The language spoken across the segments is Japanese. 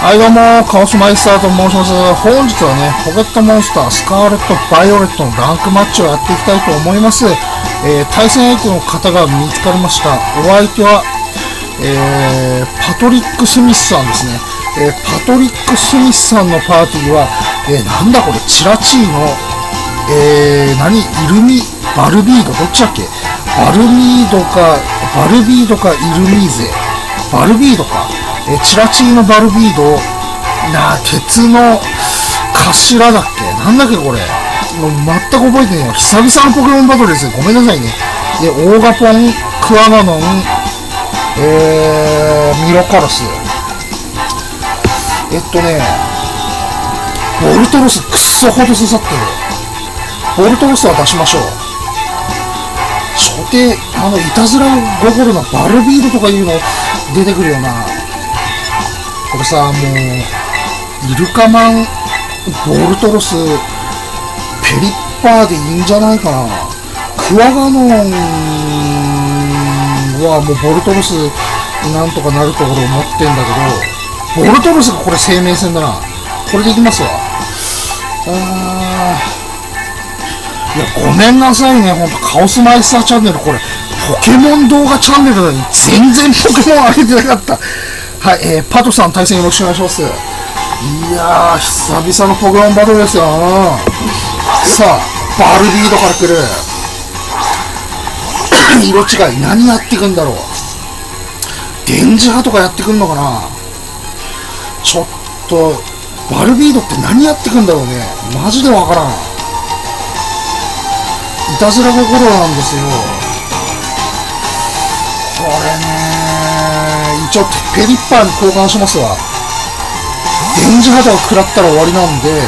はいどうも、カオスマイスターと申します。本日はね、ポケットモンスター、スカーレット、バイオレットのランクマッチをやっていきたいと思います。えー、対戦相手の方が見つかりました。お相手は、えー、パトリック・スミスさんですね。えー、パトリック・スミスさんのパーティーは、えー、なんだこれ、チラチーの、えー、何イルミ、バルビード、どっちだっけ？バルミードか、バルビードかイルミーゼ。バルビードか。えチラチーのバルビード、な鉄の頭だっけ？なんだっけこれ。もう全く覚えてねえよ。久々のポケモンバトルですよ。ごめんなさいね。で、オーガポン、クワガノン、えー、ミロカラス。えっとね、ボルトロスくっそほど刺さってる。ボルトロスは出しましょう。初手、あの、いたずら心のバルビードとかいうの出てくるよな。これさ、もう、イルカマン、ボルトロス、ペリッパーでいいんじゃないかな。クワガノンはもうボルトロスなんとかなるところを持ってんだけど、ボルトロスがこれ生命線だな。これでいきますわ。あーいや、ごめんなさいね。ほんと、カオスマイスターチャンネル、これ、ポケモン動画チャンネルなのに全然ポケモン上げてなかった。はい、えー、パトさん対戦よろしくお願いします。いやー、久々のポケモンバトルですよ。さあ、バルビードから来る。色違い、何やってくんだろう。電磁波とかやってくんのかなちょっと、バルビードって何やってくんだろうね。マジでわからん。いたずら心なんですよ。これね一応ペリッパーに交換しますわ。電磁波で食らったら終わりなんで。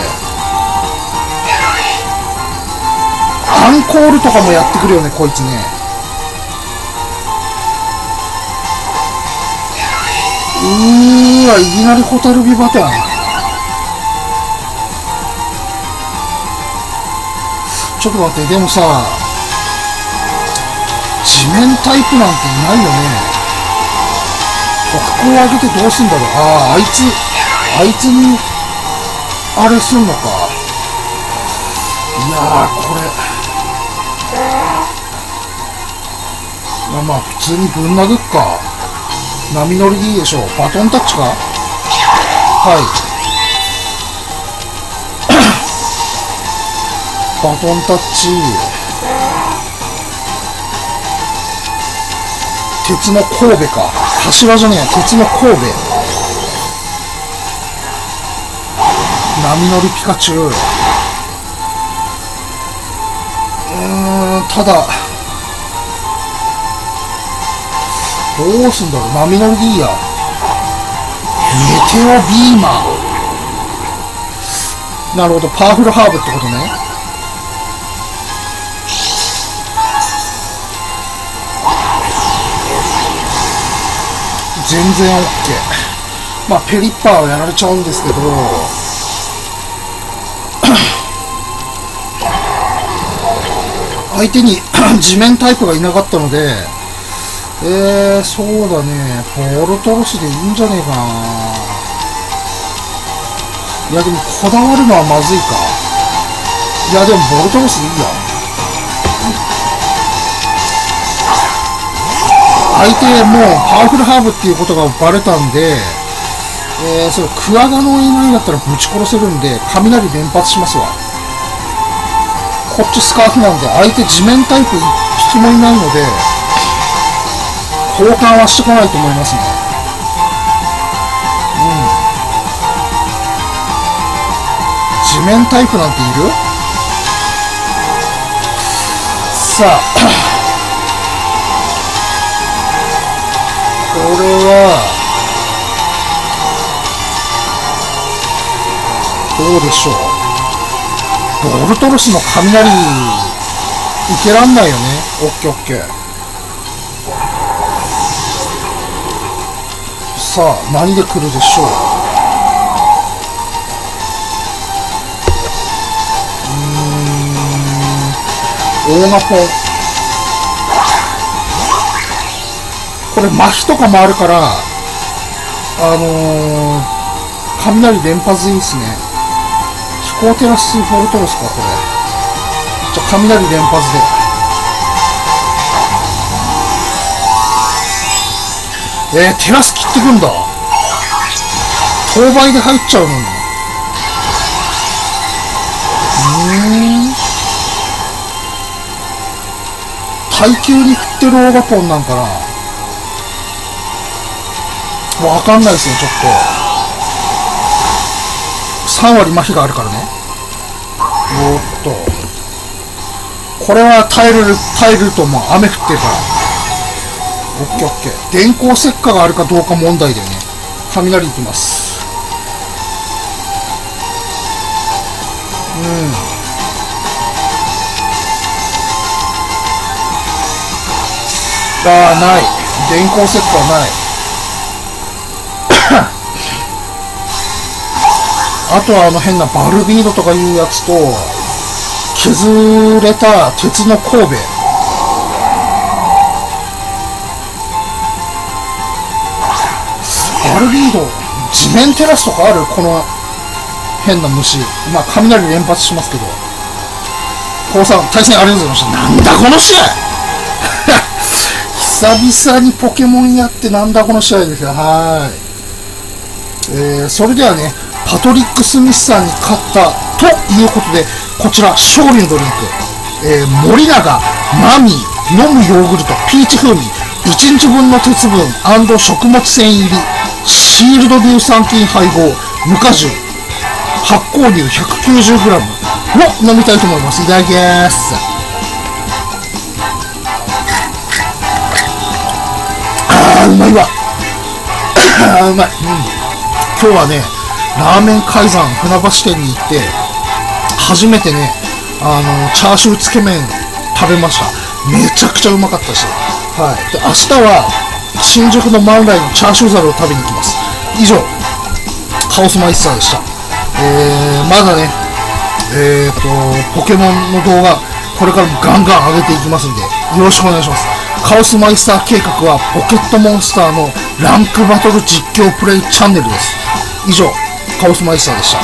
アンコールとかもやってくるよねこいつね。うーわいきなりホタルビバタンちょっと待ってでもさ地面タイプなんていないよね。こを上げてどうすんだろうああ、あいつ、あいつに、あれすんのか。いや、これ。まあまあ、普通にぶん殴っか。波乗りでいいでしょう。バトンタッチかはい。バトンタッチ。鉄の神戸か。柱じゃねえや、鉄の神戸。波乗りピカチュウ。うーん、ただ、どうすんだろう、波乗りでいいや。メテオビーマー。なるほど、パワフルハーブってことね。全然 OK まあペリッパーはやられちゃうんですけど。相手に 地面タイプがいなかったのでえー、そうだね。ボルトロスでいいんじゃねえかな。いやでもこだわるのはまずいか。いやでもボルトロスでいいや。相手もうパワフルハーブっていうことがバレたんで、えー、それクワガノいないだったらぶち殺せるんで、雷連発しますわ。こっちスカーフなんで、相手地面タイプ1匹もいないので、交換はしてこないと思いますね。うん。地面タイプなんている？さあ、これはどうでしょう。ボルトロスの雷いけらんないよね。オッケーオッケー。さあ何で来るでしょう。うん。オーガポン。これ麻痺とかもあるから、あのー、雷連発いいっすね。飛行テラスフォルトロスか、これ。じゃあ、雷連発で。えー、テラス切ってくんだ。当倍で入っちゃうのに。うーん。耐久に振ってるオーガポンなんかなわかんないですね、ちょっと。3割麻痺があるからね。おっと。これは耐える、耐えると思う。雨降ってるから。オッケーオッケー。電光石火があるかどうか問題だよね。雷いきます。うん。ああ、ない。電光石火はない。あとはあの変なバルビードとかいうやつと、削れた鉄の神戸。バルビード、地面テラスとかあるこの変な虫。まあ、雷連発しますけど。コウさん、対戦ありがとうございました。なんだこの試合 久々にポケモンやってなんだこの試合ですよ。はい。えー、それではね、パトリック・スミスさんに勝ったということで、こちら、勝利のドリンク、えー、森永、マミー、飲むヨーグルト、ピーチ風味、1日分の鉄分食物繊維入り、シールド乳酸菌配合、無果汁、発酵乳 190g を飲みたいと思います。いただきます。あー、うまいわ。あー、うまい。うん。今日はね、ラーメン海山船橋店に行って、初めてね、あの、チャーシューつけ麺食べました。めちゃくちゃうまかったし。はい。で、明日は、新宿のマンライのチャーシューザルを食べに行きます。以上、カオスマイスターでした。えー、まだね、えーと、ポケモンの動画、これからもガンガン上げていきますんで、よろしくお願いします。カオスマイスター計画は、ポケットモンスターのランクバトル実況プレイチャンネルです。以上、カオスマイスターでした。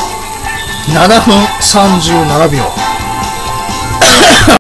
7分37秒。